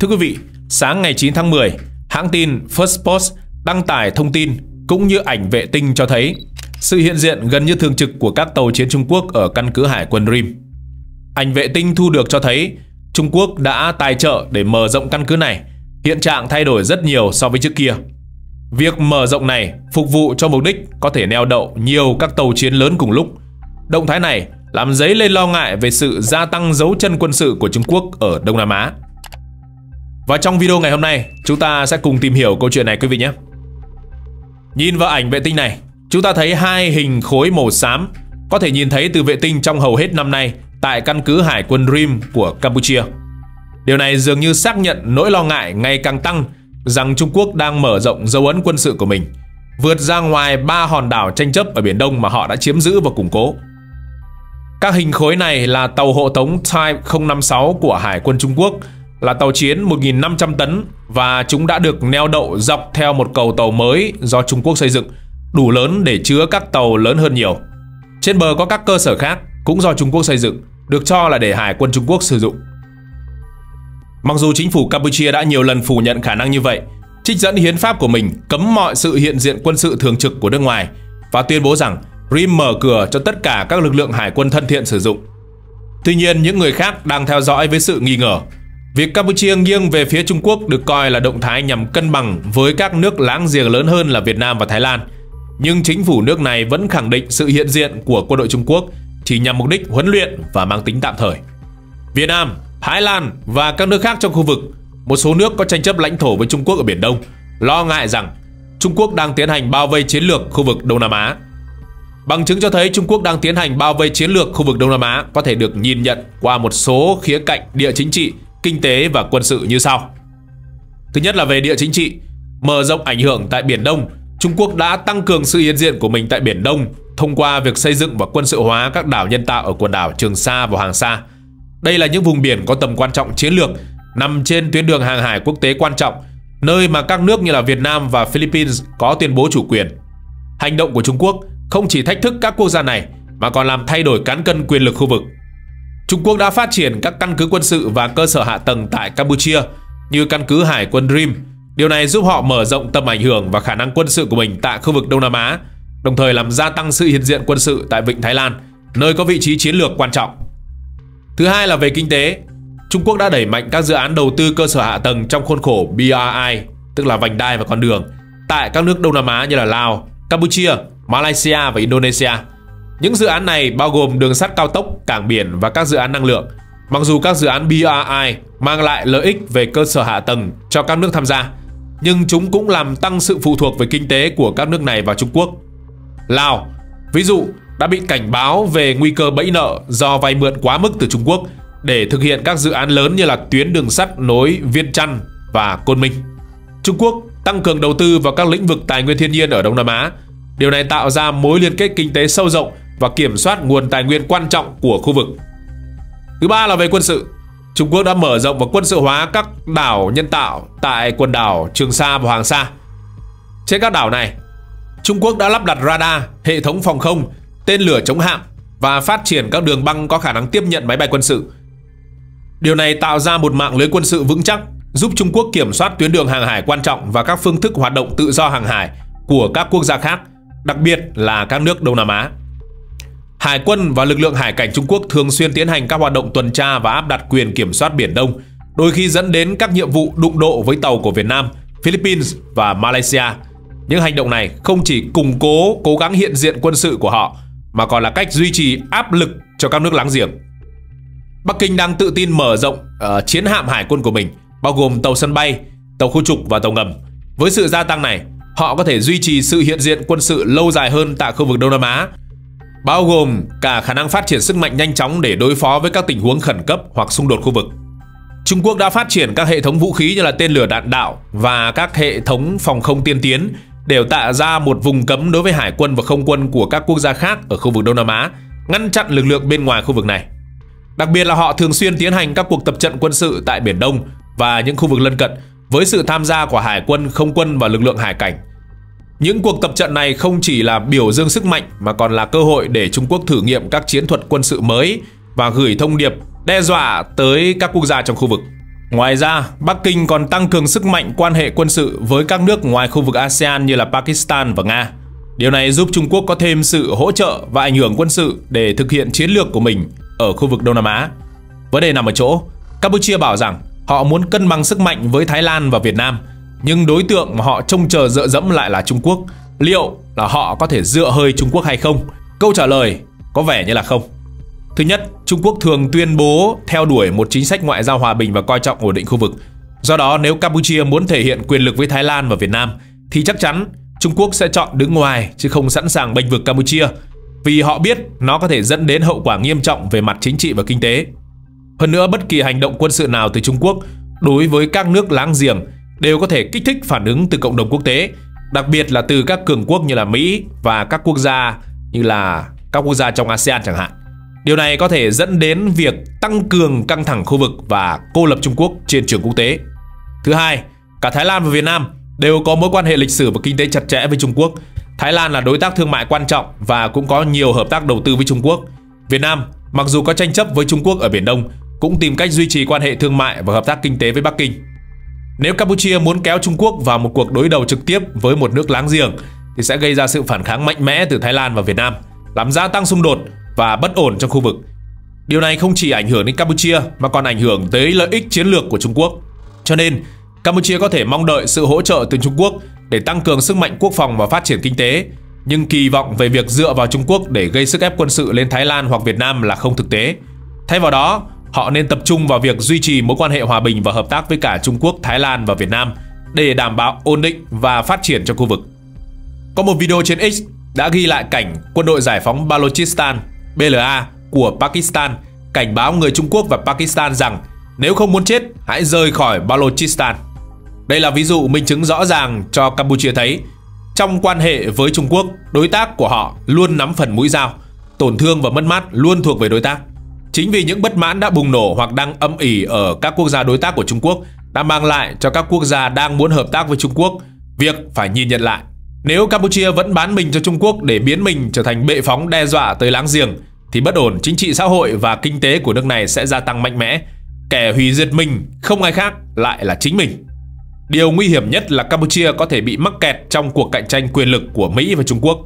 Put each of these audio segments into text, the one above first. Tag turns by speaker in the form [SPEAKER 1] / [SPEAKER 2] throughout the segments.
[SPEAKER 1] Thưa quý vị, sáng ngày 9 tháng 10, hãng tin First Post đăng tải thông tin cũng như ảnh vệ tinh cho thấy sự hiện diện gần như thường trực của các tàu chiến Trung Quốc ở căn cứ hải quân Rim. Ảnh vệ tinh thu được cho thấy Trung Quốc đã tài trợ để mở rộng căn cứ này, hiện trạng thay đổi rất nhiều so với trước kia. Việc mở rộng này phục vụ cho mục đích có thể neo đậu nhiều các tàu chiến lớn cùng lúc. Động thái này làm dấy lên lo ngại về sự gia tăng dấu chân quân sự của Trung Quốc ở Đông Nam Á. Và trong video ngày hôm nay, chúng ta sẽ cùng tìm hiểu câu chuyện này quý vị nhé. Nhìn vào ảnh vệ tinh này, chúng ta thấy hai hình khối màu xám có thể nhìn thấy từ vệ tinh trong hầu hết năm nay tại căn cứ hải quân Rim của Campuchia. Điều này dường như xác nhận nỗi lo ngại ngày càng tăng rằng Trung Quốc đang mở rộng dấu ấn quân sự của mình, vượt ra ngoài ba hòn đảo tranh chấp ở Biển Đông mà họ đã chiếm giữ và củng cố. Các hình khối này là tàu hộ tống Type 056 của Hải quân Trung Quốc, là tàu chiến 1.500 tấn và chúng đã được neo đậu dọc theo một cầu tàu mới do Trung Quốc xây dựng, đủ lớn để chứa các tàu lớn hơn nhiều. Trên bờ có các cơ sở khác cũng do Trung Quốc xây dựng, được cho là để Hải quân Trung Quốc sử dụng. Mặc dù chính phủ Campuchia đã nhiều lần phủ nhận khả năng như vậy, trích dẫn hiến pháp của mình cấm mọi sự hiện diện quân sự thường trực của nước ngoài và tuyên bố rằng RIM mở cửa cho tất cả các lực lượng hải quân thân thiện sử dụng. Tuy nhiên, những người khác đang theo dõi với sự nghi ngờ. Việc Campuchia nghiêng về phía Trung Quốc được coi là động thái nhằm cân bằng với các nước láng giềng lớn hơn là Việt Nam và Thái Lan. Nhưng chính phủ nước này vẫn khẳng định sự hiện diện của quân đội Trung Quốc chỉ nhằm mục đích huấn luyện và mang tính tạm thời. Việt Nam, Thái Lan và các nước khác trong khu vực, một số nước có tranh chấp lãnh thổ với Trung Quốc ở Biển Đông, lo ngại rằng Trung Quốc đang tiến hành bao vây chiến lược khu vực Đông Nam Á. Bằng chứng cho thấy Trung Quốc đang tiến hành bao vây chiến lược khu vực Đông Nam Á có thể được nhìn nhận qua một số khía cạnh địa chính trị, kinh tế và quân sự như sau. Thứ nhất là về địa chính trị, mở rộng ảnh hưởng tại Biển Đông, Trung Quốc đã tăng cường sự hiện diện của mình tại Biển Đông thông qua việc xây dựng và quân sự hóa các đảo nhân tạo ở quần đảo Trường Sa và Hoàng Sa. Đây là những vùng biển có tầm quan trọng chiến lược, nằm trên tuyến đường hàng hải quốc tế quan trọng, nơi mà các nước như là Việt Nam và Philippines có tuyên bố chủ quyền. Hành động của Trung Quốc không chỉ thách thức các quốc gia này mà còn làm thay đổi cán cân quyền lực khu vực. Trung Quốc đã phát triển các căn cứ quân sự và cơ sở hạ tầng tại Campuchia như căn cứ hải quân Rim. Điều này giúp họ mở rộng tầm ảnh hưởng và khả năng quân sự của mình tại khu vực Đông Nam Á đồng thời làm gia tăng sự hiện diện quân sự tại Vịnh Thái Lan, nơi có vị trí chiến lược quan trọng. Thứ hai là về kinh tế. Trung Quốc đã đẩy mạnh các dự án đầu tư cơ sở hạ tầng trong khuôn khổ BRI, tức là vành đai và con đường, tại các nước Đông Nam Á như là Lào, Campuchia, Malaysia và Indonesia. Những dự án này bao gồm đường sắt cao tốc, cảng biển và các dự án năng lượng. Mặc dù các dự án BRI mang lại lợi ích về cơ sở hạ tầng cho các nước tham gia, nhưng chúng cũng làm tăng sự phụ thuộc về kinh tế của các nước này vào Trung Quốc. Lào, ví dụ, đã bị cảnh báo về nguy cơ bẫy nợ do vay mượn quá mức từ Trung Quốc để thực hiện các dự án lớn như là tuyến đường sắt nối Viên Chăn và Côn Minh. Trung Quốc tăng cường đầu tư vào các lĩnh vực tài nguyên thiên nhiên ở Đông Nam Á. Điều này tạo ra mối liên kết kinh tế sâu rộng và kiểm soát nguồn tài nguyên quan trọng của khu vực. Thứ ba là về quân sự. Trung Quốc đã mở rộng và quân sự hóa các đảo nhân tạo tại quần đảo Trường Sa và Hoàng Sa. Trên các đảo này, Trung Quốc đã lắp đặt radar, hệ thống phòng không, tên lửa chống hạm và phát triển các đường băng có khả năng tiếp nhận máy bay quân sự. Điều này tạo ra một mạng lưới quân sự vững chắc, giúp Trung Quốc kiểm soát tuyến đường hàng hải quan trọng và các phương thức hoạt động tự do hàng hải của các quốc gia khác, đặc biệt là các nước Đông Nam Á. Hải quân và lực lượng hải cảnh Trung Quốc thường xuyên tiến hành các hoạt động tuần tra và áp đặt quyền kiểm soát Biển Đông, đôi khi dẫn đến các nhiệm vụ đụng độ với tàu của Việt Nam, Philippines và Malaysia – những hành động này không chỉ củng cố cố gắng hiện diện quân sự của họ mà còn là cách duy trì áp lực cho các nước láng giềng. Bắc Kinh đang tự tin mở rộng uh, chiến hạm hải quân của mình, bao gồm tàu sân bay, tàu khu trục và tàu ngầm. Với sự gia tăng này, họ có thể duy trì sự hiện diện quân sự lâu dài hơn tại khu vực Đông Nam Á, bao gồm cả khả năng phát triển sức mạnh nhanh chóng để đối phó với các tình huống khẩn cấp hoặc xung đột khu vực. Trung Quốc đã phát triển các hệ thống vũ khí như là tên lửa đạn đạo và các hệ thống phòng không tiên tiến đều tạo ra một vùng cấm đối với hải quân và không quân của các quốc gia khác ở khu vực Đông Nam Á, ngăn chặn lực lượng bên ngoài khu vực này. Đặc biệt là họ thường xuyên tiến hành các cuộc tập trận quân sự tại Biển Đông và những khu vực lân cận với sự tham gia của hải quân, không quân và lực lượng hải cảnh. Những cuộc tập trận này không chỉ là biểu dương sức mạnh mà còn là cơ hội để Trung Quốc thử nghiệm các chiến thuật quân sự mới và gửi thông điệp đe dọa tới các quốc gia trong khu vực. Ngoài ra, Bắc Kinh còn tăng cường sức mạnh quan hệ quân sự với các nước ngoài khu vực ASEAN như là Pakistan và Nga. Điều này giúp Trung Quốc có thêm sự hỗ trợ và ảnh hưởng quân sự để thực hiện chiến lược của mình ở khu vực Đông Nam Á. Vấn đề nằm ở chỗ, Campuchia bảo rằng họ muốn cân bằng sức mạnh với Thái Lan và Việt Nam, nhưng đối tượng mà họ trông chờ dựa dẫm lại là Trung Quốc. Liệu là họ có thể dựa hơi Trung Quốc hay không? Câu trả lời có vẻ như là không. Thứ nhất, Trung Quốc thường tuyên bố theo đuổi một chính sách ngoại giao hòa bình và coi trọng ổn định khu vực. Do đó, nếu Campuchia muốn thể hiện quyền lực với Thái Lan và Việt Nam, thì chắc chắn Trung Quốc sẽ chọn đứng ngoài chứ không sẵn sàng bênh vực Campuchia vì họ biết nó có thể dẫn đến hậu quả nghiêm trọng về mặt chính trị và kinh tế. Hơn nữa, bất kỳ hành động quân sự nào từ Trung Quốc đối với các nước láng giềng đều có thể kích thích phản ứng từ cộng đồng quốc tế, đặc biệt là từ các cường quốc như là Mỹ và các quốc gia như là các quốc gia trong ASEAN chẳng hạn. Điều này có thể dẫn đến việc tăng cường căng thẳng khu vực và cô lập Trung Quốc trên trường quốc tế. Thứ hai, cả Thái Lan và Việt Nam đều có mối quan hệ lịch sử và kinh tế chặt chẽ với Trung Quốc. Thái Lan là đối tác thương mại quan trọng và cũng có nhiều hợp tác đầu tư với Trung Quốc. Việt Nam, mặc dù có tranh chấp với Trung Quốc ở Biển Đông, cũng tìm cách duy trì quan hệ thương mại và hợp tác kinh tế với Bắc Kinh. Nếu Campuchia muốn kéo Trung Quốc vào một cuộc đối đầu trực tiếp với một nước láng giềng thì sẽ gây ra sự phản kháng mạnh mẽ từ Thái Lan và Việt Nam, làm gia tăng xung đột và bất ổn trong khu vực. Điều này không chỉ ảnh hưởng đến Campuchia mà còn ảnh hưởng tới lợi ích chiến lược của Trung Quốc. Cho nên, Campuchia có thể mong đợi sự hỗ trợ từ Trung Quốc để tăng cường sức mạnh quốc phòng và phát triển kinh tế, nhưng kỳ vọng về việc dựa vào Trung Quốc để gây sức ép quân sự lên Thái Lan hoặc Việt Nam là không thực tế. Thay vào đó, họ nên tập trung vào việc duy trì mối quan hệ hòa bình và hợp tác với cả Trung Quốc, Thái Lan và Việt Nam để đảm bảo ổn định và phát triển cho khu vực. Có một video trên X đã ghi lại cảnh quân đội giải phóng Balochistan BLA của Pakistan cảnh báo người Trung Quốc và Pakistan rằng nếu không muốn chết, hãy rời khỏi Balochistan. Đây là ví dụ minh chứng rõ ràng cho Campuchia thấy trong quan hệ với Trung Quốc, đối tác của họ luôn nắm phần mũi dao, tổn thương và mất mát luôn thuộc về đối tác. Chính vì những bất mãn đã bùng nổ hoặc đang âm ỉ ở các quốc gia đối tác của Trung Quốc đã mang lại cho các quốc gia đang muốn hợp tác với Trung Quốc việc phải nhìn nhận lại. Nếu Campuchia vẫn bán mình cho Trung Quốc để biến mình trở thành bệ phóng đe dọa tới láng giềng, thì bất ổn chính trị xã hội và kinh tế của nước này sẽ gia tăng mạnh mẽ. Kẻ hủy diệt mình không ai khác lại là chính mình. Điều nguy hiểm nhất là Campuchia có thể bị mắc kẹt trong cuộc cạnh tranh quyền lực của Mỹ và Trung Quốc.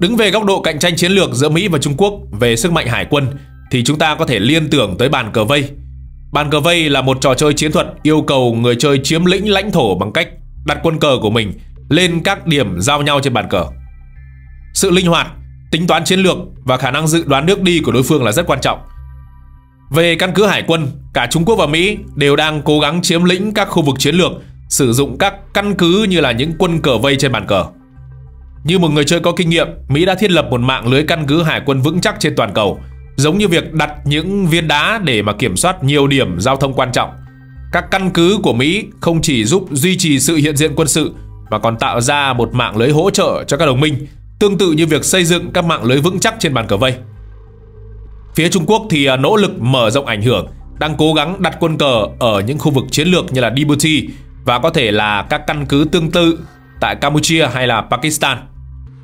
[SPEAKER 1] Đứng về góc độ cạnh tranh chiến lược giữa Mỹ và Trung Quốc về sức mạnh hải quân thì chúng ta có thể liên tưởng tới bàn cờ vây. Bàn cờ vây là một trò chơi chiến thuật yêu cầu người chơi chiếm lĩnh lãnh thổ bằng cách đặt quân cờ của mình lên các điểm giao nhau trên bàn cờ. Sự linh hoạt, tính toán chiến lược và khả năng dự đoán nước đi của đối phương là rất quan trọng. Về căn cứ hải quân, cả Trung Quốc và Mỹ đều đang cố gắng chiếm lĩnh các khu vực chiến lược, sử dụng các căn cứ như là những quân cờ vây trên bàn cờ. Như một người chơi có kinh nghiệm, Mỹ đã thiết lập một mạng lưới căn cứ hải quân vững chắc trên toàn cầu, giống như việc đặt những viên đá để mà kiểm soát nhiều điểm giao thông quan trọng. Các căn cứ của Mỹ không chỉ giúp duy trì sự hiện diện quân sự mà còn tạo ra một mạng lưới hỗ trợ cho các đồng minh, tương tự như việc xây dựng các mạng lưới vững chắc trên bàn cờ vây. Phía Trung Quốc thì à, nỗ lực mở rộng ảnh hưởng, đang cố gắng đặt quân cờ ở những khu vực chiến lược như là Djibouti và có thể là các căn cứ tương tự tại Campuchia hay là Pakistan.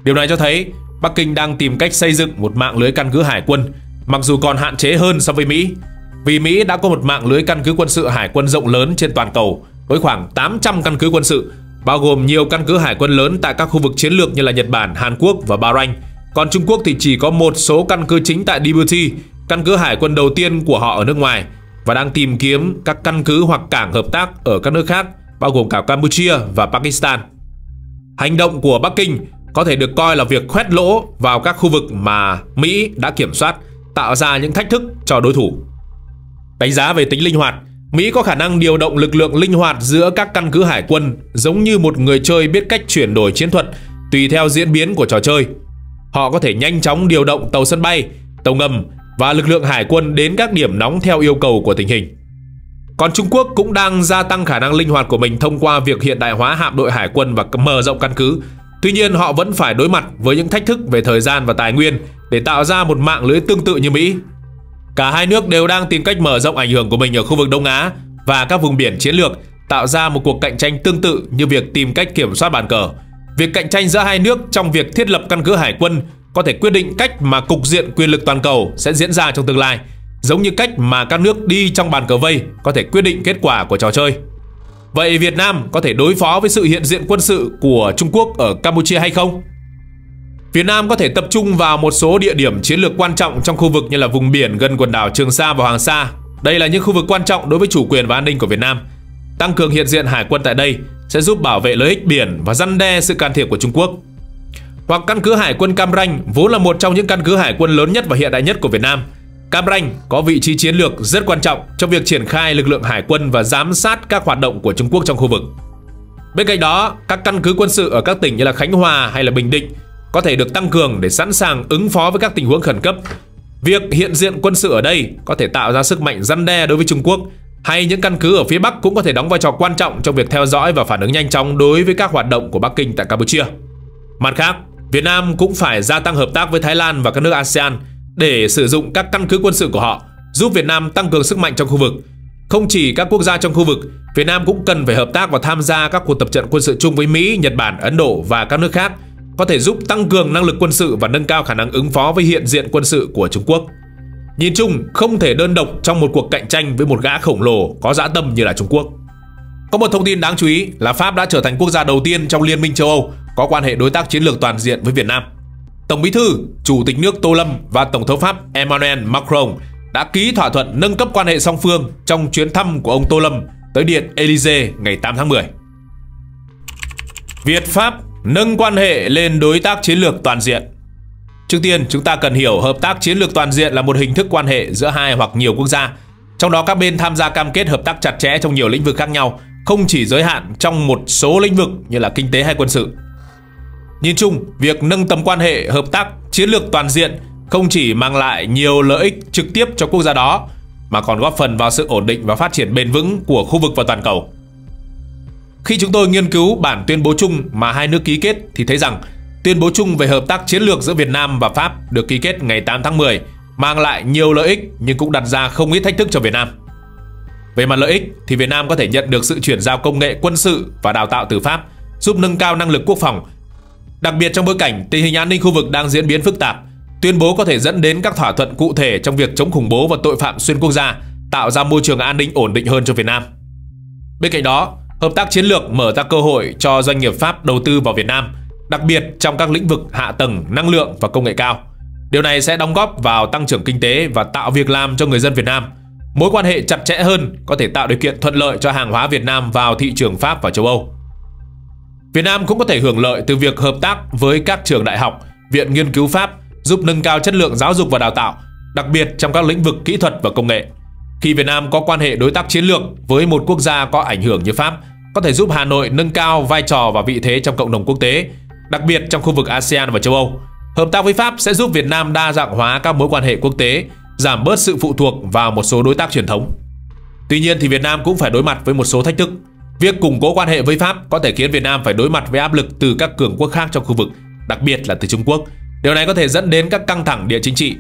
[SPEAKER 1] Điều này cho thấy Bắc Kinh đang tìm cách xây dựng một mạng lưới căn cứ hải quân, mặc dù còn hạn chế hơn so với Mỹ. Vì Mỹ đã có một mạng lưới căn cứ quân sự hải quân rộng lớn trên toàn cầu với khoảng 800 căn cứ quân sự bao gồm nhiều căn cứ hải quân lớn tại các khu vực chiến lược như là Nhật Bản, Hàn Quốc và Bahrain. Còn Trung Quốc thì chỉ có một số căn cứ chính tại Djibouti, căn cứ hải quân đầu tiên của họ ở nước ngoài và đang tìm kiếm các căn cứ hoặc cảng hợp tác ở các nước khác, bao gồm cả Campuchia và Pakistan. Hành động của Bắc Kinh có thể được coi là việc khoét lỗ vào các khu vực mà Mỹ đã kiểm soát, tạo ra những thách thức cho đối thủ. Đánh giá về tính linh hoạt, Mỹ có khả năng điều động lực lượng linh hoạt giữa các căn cứ hải quân giống như một người chơi biết cách chuyển đổi chiến thuật tùy theo diễn biến của trò chơi. Họ có thể nhanh chóng điều động tàu sân bay, tàu ngầm và lực lượng hải quân đến các điểm nóng theo yêu cầu của tình hình. Còn Trung Quốc cũng đang gia tăng khả năng linh hoạt của mình thông qua việc hiện đại hóa hạm đội hải quân và mở rộng căn cứ. Tuy nhiên họ vẫn phải đối mặt với những thách thức về thời gian và tài nguyên để tạo ra một mạng lưới tương tự như Mỹ. Cả hai nước đều đang tìm cách mở rộng ảnh hưởng của mình ở khu vực Đông Á và các vùng biển chiến lược, tạo ra một cuộc cạnh tranh tương tự như việc tìm cách kiểm soát bàn cờ. Việc cạnh tranh giữa hai nước trong việc thiết lập căn cứ hải quân có thể quyết định cách mà cục diện quyền lực toàn cầu sẽ diễn ra trong tương lai. giống như cách mà các nước đi trong bàn cờ vây có thể quyết định kết quả của trò chơi. Vậy Việt Nam có thể đối phó với sự hiện diện quân sự của Trung Quốc ở Campuchia hay không? Việt Nam có thể tập trung vào một số địa điểm chiến lược quan trọng trong khu vực như là vùng biển gần quần đảo Trường Sa và Hoàng Sa. Đây là những khu vực quan trọng đối với chủ quyền và an ninh của Việt Nam. Tăng cường hiện diện hải quân tại đây sẽ giúp bảo vệ lợi ích biển và răn đe sự can thiệp của Trung Quốc. Hoặc căn cứ hải quân Cam Ranh vốn là một trong những căn cứ hải quân lớn nhất và hiện đại nhất của Việt Nam. Cam Ranh có vị trí chiến lược rất quan trọng trong việc triển khai lực lượng hải quân và giám sát các hoạt động của Trung Quốc trong khu vực. Bên cạnh đó, các căn cứ quân sự ở các tỉnh như là Khánh Hòa hay là Bình Định có thể được tăng cường để sẵn sàng ứng phó với các tình huống khẩn cấp. Việc hiện diện quân sự ở đây có thể tạo ra sức mạnh răn đe đối với Trung Quốc hay những căn cứ ở phía Bắc cũng có thể đóng vai trò quan trọng trong việc theo dõi và phản ứng nhanh chóng đối với các hoạt động của Bắc Kinh tại Campuchia. Mặt khác, Việt Nam cũng phải gia tăng hợp tác với Thái Lan và các nước ASEAN để sử dụng các căn cứ quân sự của họ, giúp Việt Nam tăng cường sức mạnh trong khu vực. Không chỉ các quốc gia trong khu vực, Việt Nam cũng cần phải hợp tác và tham gia các cuộc tập trận quân sự chung với Mỹ, Nhật Bản, Ấn Độ và các nước khác, có thể giúp tăng cường năng lực quân sự và nâng cao khả năng ứng phó với hiện diện quân sự của Trung Quốc. Nhìn chung, không thể đơn độc trong một cuộc cạnh tranh với một gã khổng lồ có dã tâm như là Trung Quốc. Có một thông tin đáng chú ý là Pháp đã trở thành quốc gia đầu tiên trong Liên minh châu Âu có quan hệ đối tác chiến lược toàn diện với Việt Nam. Tổng Bí thư, Chủ tịch nước Tô Lâm và Tổng thống Pháp Emmanuel Macron đã ký thỏa thuận nâng cấp quan hệ song phương trong chuyến thăm của ông Tô Lâm tới Điện Élysée ngày 8 tháng 10. Việt Pháp nâng quan hệ lên đối tác chiến lược toàn diện. Trước tiên, chúng ta cần hiểu hợp tác chiến lược toàn diện là một hình thức quan hệ giữa hai hoặc nhiều quốc gia. Trong đó các bên tham gia cam kết hợp tác chặt chẽ trong nhiều lĩnh vực khác nhau, không chỉ giới hạn trong một số lĩnh vực như là kinh tế hay quân sự. Nhìn chung, việc nâng tầm quan hệ hợp tác chiến lược toàn diện không chỉ mang lại nhiều lợi ích trực tiếp cho quốc gia đó, mà còn góp phần vào sự ổn định và phát triển bền vững của khu vực và toàn cầu. Khi chúng tôi nghiên cứu bản tuyên bố chung mà hai nước ký kết thì thấy rằng tuyên bố chung về hợp tác chiến lược giữa Việt Nam và Pháp được ký kết ngày 8 tháng 10 mang lại nhiều lợi ích nhưng cũng đặt ra không ít thách thức cho Việt Nam. Về mặt lợi ích thì Việt Nam có thể nhận được sự chuyển giao công nghệ quân sự và đào tạo từ Pháp, giúp nâng cao năng lực quốc phòng Đặc biệt trong bối cảnh tình hình an ninh khu vực đang diễn biến phức tạp, tuyên bố có thể dẫn đến các thỏa thuận cụ thể trong việc chống khủng bố và tội phạm xuyên quốc gia, tạo ra môi trường an ninh ổn định hơn cho Việt Nam. Bên cạnh đó, hợp tác chiến lược mở ra cơ hội cho doanh nghiệp Pháp đầu tư vào Việt Nam, đặc biệt trong các lĩnh vực hạ tầng, năng lượng và công nghệ cao. Điều này sẽ đóng góp vào tăng trưởng kinh tế và tạo việc làm cho người dân Việt Nam. Mối quan hệ chặt chẽ hơn có thể tạo điều kiện thuận lợi cho hàng hóa Việt Nam vào thị trường Pháp và châu Âu. Việt Nam cũng có thể hưởng lợi từ việc hợp tác với các trường đại học, viện nghiên cứu Pháp giúp nâng cao chất lượng giáo dục và đào tạo, đặc biệt trong các lĩnh vực kỹ thuật và công nghệ. Khi Việt Nam có quan hệ đối tác chiến lược với một quốc gia có ảnh hưởng như Pháp, có thể giúp Hà Nội nâng cao vai trò và vị thế trong cộng đồng quốc tế, đặc biệt trong khu vực ASEAN và châu Âu. Hợp tác với Pháp sẽ giúp Việt Nam đa dạng hóa các mối quan hệ quốc tế, giảm bớt sự phụ thuộc vào một số đối tác truyền thống. Tuy nhiên thì Việt Nam cũng phải đối mặt với một số thách thức. Việc củng cố quan hệ với Pháp có thể khiến Việt Nam phải đối mặt với áp lực từ các cường quốc khác trong khu vực, đặc biệt là từ Trung Quốc. Điều này có thể dẫn đến các căng thẳng địa chính trị.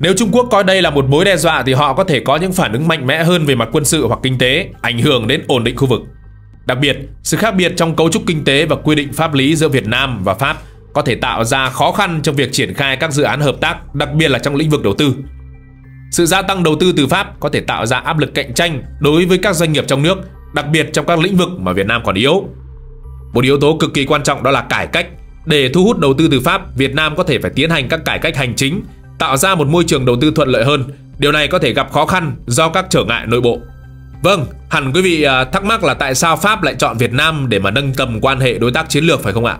[SPEAKER 1] Nếu Trung Quốc coi đây là một mối đe dọa thì họ có thể có những phản ứng mạnh mẽ hơn về mặt quân sự hoặc kinh tế, ảnh hưởng đến ổn định khu vực. Đặc biệt, sự khác biệt trong cấu trúc kinh tế và quy định pháp lý giữa Việt Nam và Pháp có thể tạo ra khó khăn trong việc triển khai các dự án hợp tác, đặc biệt là trong lĩnh vực đầu tư. Sự gia tăng đầu tư từ Pháp có thể tạo ra áp lực cạnh tranh đối với các doanh nghiệp trong nước đặc biệt trong các lĩnh vực mà Việt Nam còn yếu. Một yếu tố cực kỳ quan trọng đó là cải cách. Để thu hút đầu tư từ Pháp, Việt Nam có thể phải tiến hành các cải cách hành chính, tạo ra một môi trường đầu tư thuận lợi hơn. Điều này có thể gặp khó khăn do các trở ngại nội bộ. Vâng, hẳn quý vị à, thắc mắc là tại sao Pháp lại chọn Việt Nam để mà nâng tầm quan hệ đối tác chiến lược phải không ạ?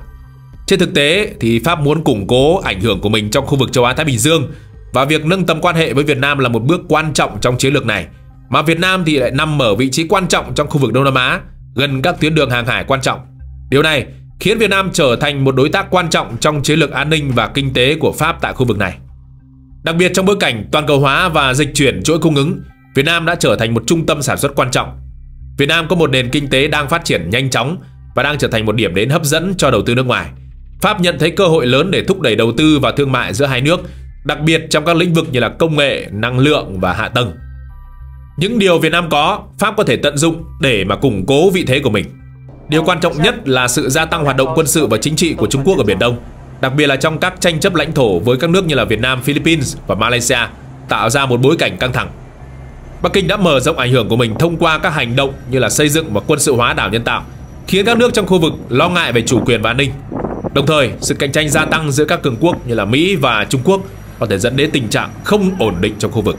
[SPEAKER 1] Trên thực tế thì Pháp muốn củng cố ảnh hưởng của mình trong khu vực châu Á Thái Bình Dương và việc nâng tầm quan hệ với Việt Nam là một bước quan trọng trong chiến lược này. Mà Việt Nam thì lại nằm ở vị trí quan trọng trong khu vực Đông Nam Á, gần các tuyến đường hàng hải quan trọng. Điều này khiến Việt Nam trở thành một đối tác quan trọng trong chiến lược an ninh và kinh tế của Pháp tại khu vực này. Đặc biệt trong bối cảnh toàn cầu hóa và dịch chuyển chuỗi cung ứng, Việt Nam đã trở thành một trung tâm sản xuất quan trọng. Việt Nam có một nền kinh tế đang phát triển nhanh chóng và đang trở thành một điểm đến hấp dẫn cho đầu tư nước ngoài. Pháp nhận thấy cơ hội lớn để thúc đẩy đầu tư và thương mại giữa hai nước, đặc biệt trong các lĩnh vực như là công nghệ, năng lượng và hạ tầng. Những điều Việt Nam có, Pháp có thể tận dụng để mà củng cố vị thế của mình. Điều quan trọng nhất là sự gia tăng hoạt động quân sự và chính trị của Trung Quốc ở Biển Đông, đặc biệt là trong các tranh chấp lãnh thổ với các nước như là Việt Nam, Philippines và Malaysia. tạo ra một bối cảnh căng thẳng. Bắc Kinh đã mở rộng ảnh hưởng của mình thông qua các hành động như là xây dựng và quân sự hóa đảo nhân tạo, khiến các nước trong khu vực lo ngại về chủ quyền và an ninh. Đồng thời, sự cạnh tranh gia tăng giữa các cường quốc như là Mỹ và Trung Quốc có thể dẫn đến tình trạng không ổn định trong khu vực.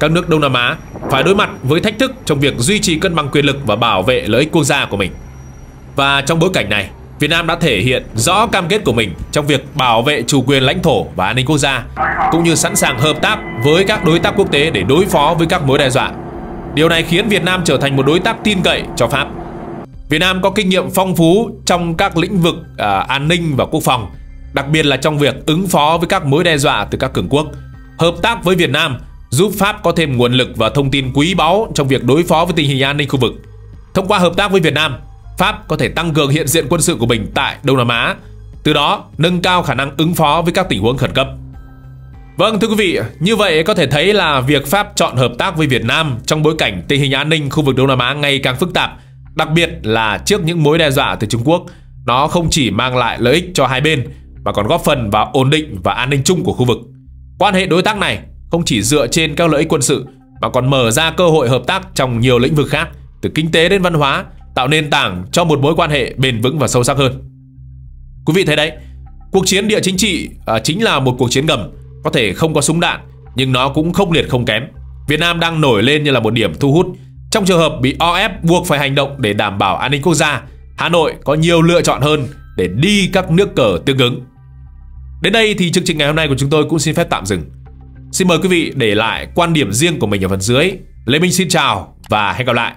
[SPEAKER 1] Các nước Đông Nam Á phải đối mặt với thách thức trong việc duy trì cân bằng quyền lực và bảo vệ lợi ích quốc gia của mình. Và trong bối cảnh này, Việt Nam đã thể hiện rõ cam kết của mình trong việc bảo vệ chủ quyền lãnh thổ và an ninh quốc gia, cũng như sẵn sàng hợp tác với các đối tác quốc tế để đối phó với các mối đe dọa. Điều này khiến Việt Nam trở thành một đối tác tin cậy cho Pháp. Việt Nam có kinh nghiệm phong phú trong các lĩnh vực à, an ninh và quốc phòng, đặc biệt là trong việc ứng phó với các mối đe dọa từ các cường quốc. Hợp tác với Việt Nam giúp Pháp có thêm nguồn lực và thông tin quý báu trong việc đối phó với tình hình an ninh khu vực. Thông qua hợp tác với Việt Nam, Pháp có thể tăng cường hiện diện quân sự của mình tại Đông Nam Á, từ đó nâng cao khả năng ứng phó với các tình huống khẩn cấp. Vâng thưa quý vị, như vậy có thể thấy là việc Pháp chọn hợp tác với Việt Nam trong bối cảnh tình hình an ninh khu vực Đông Nam Á ngày càng phức tạp, đặc biệt là trước những mối đe dọa từ Trung Quốc, nó không chỉ mang lại lợi ích cho hai bên mà còn góp phần vào ổn định và an ninh chung của khu vực. Quan hệ đối tác này không chỉ dựa trên các lợi ích quân sự mà còn mở ra cơ hội hợp tác trong nhiều lĩnh vực khác, từ kinh tế đến văn hóa, tạo nền tảng cho một mối quan hệ bền vững và sâu sắc hơn. Quý vị thấy đấy, cuộc chiến địa chính trị à, chính là một cuộc chiến ngầm, có thể không có súng đạn nhưng nó cũng không liệt không kém. Việt Nam đang nổi lên như là một điểm thu hút. Trong trường hợp bị o ép buộc phải hành động để đảm bảo an ninh quốc gia, Hà Nội có nhiều lựa chọn hơn để đi các nước cờ tương ứng. Đến đây thì chương trình ngày hôm nay của chúng tôi cũng xin phép tạm dừng. Xin mời quý vị để lại quan điểm riêng của mình ở phần dưới. Lê Minh xin chào và hẹn gặp lại.